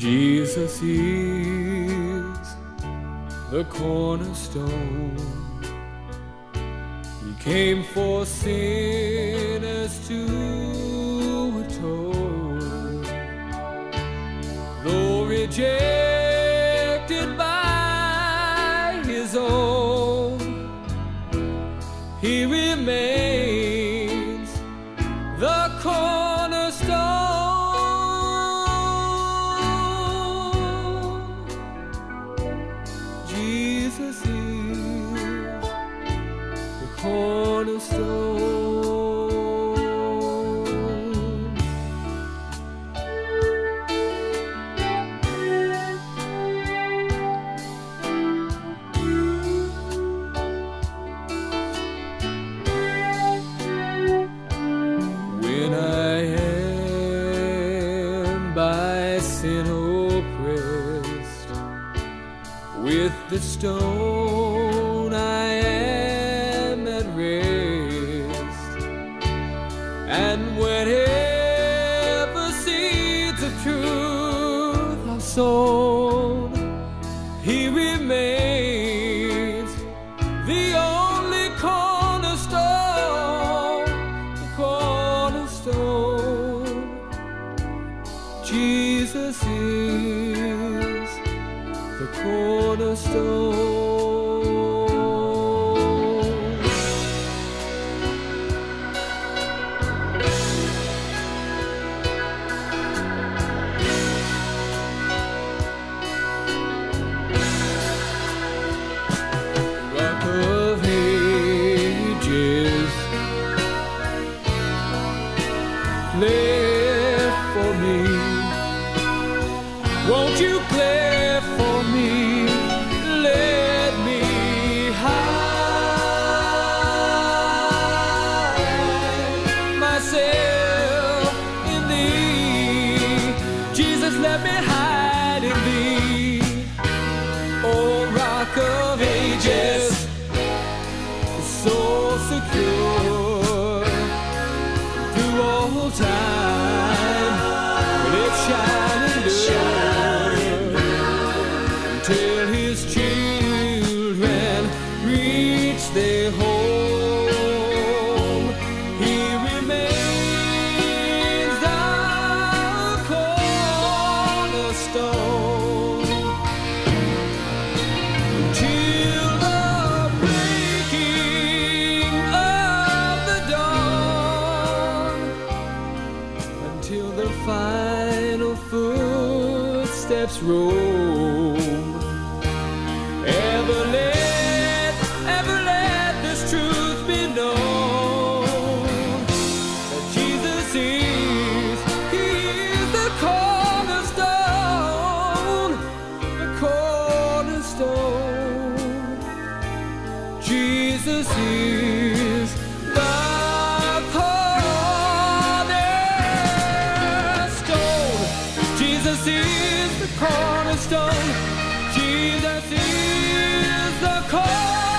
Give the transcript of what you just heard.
Jesus is the cornerstone. He came for sinners to atone. Though rejected with the stone I am at rest, and whenever seeds of truth are sown, He remains the only cornerstone, the cornerstone. Jesus is cornerstone. Rock of ages, clear for me. Won't you clear for me? Thee. Oh, rock of ages, so secure through all time. Footsteps roam. Ever cornerstone. Jesus is the cornerstone.